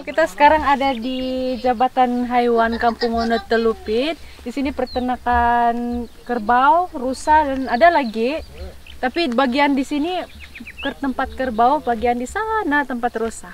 kita sekarang ada di Jabatan Haiwan Kampung Wono Telupit. Di sini peternakan kerbau, rusa dan ada lagi. Tapi bagian di sini tempat kerbau, bagian di sana tempat rusa.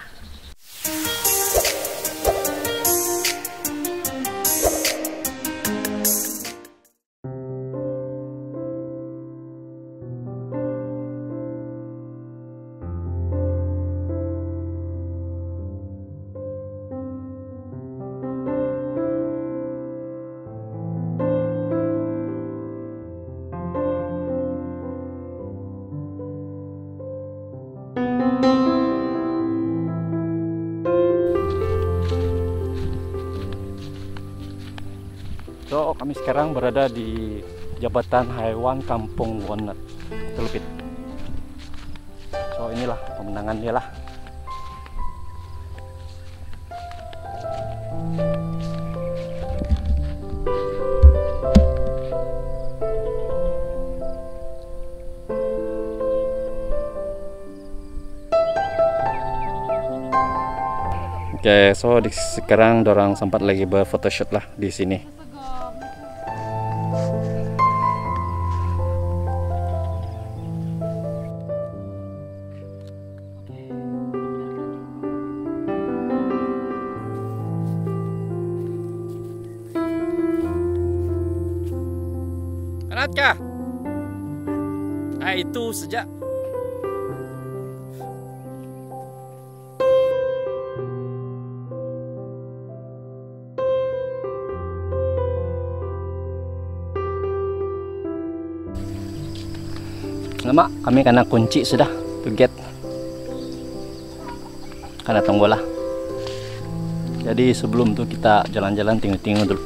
So, kami sekarang berada di Jabatan Haiwan Kampung Wonet, Telupit. So, inilah pemenangan dia lah. Oke, so di sekarang dorang sempat lagi berfotoshoot lah di sini. Anatkah? Ah itu sejak Lama kami kena kunci sudah to get karena tunggulah jadi sebelum tuh kita jalan-jalan tinggal-tinggal dulu